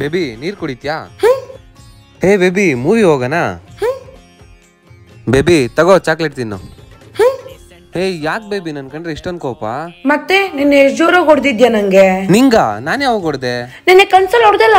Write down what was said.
Baby ನೀರ್ ಕುಡಿತ್ಯಾ? Hey baby movie ಹೋಗೋಣ? ಬೇಬಿ ತಗೋ ಚಾಕ್ಲೇಟ್ ತಿನ್ನು. ಹೇ ಯಾಕೆ ಬೇಬಿ ನನ್ ಕಂಡ್ರೆ ಇಷ್ಟೊಂದು ಕೋಪ? ಮತ್ತೆ ನಿನ್ನೆ ಎಷ್ಟು ಜೋರ ಹೊಡೆದಿದ್ಯಾ ನಂಗೆ? ನಿಂಗ? ನಾನೇ ಯಾವಾಗ ಹೊಡ್ದೆ. ನಿನ್ನೆ ಕನ್ಸಲ್ ಹೊಡೆದಲ್ಲ?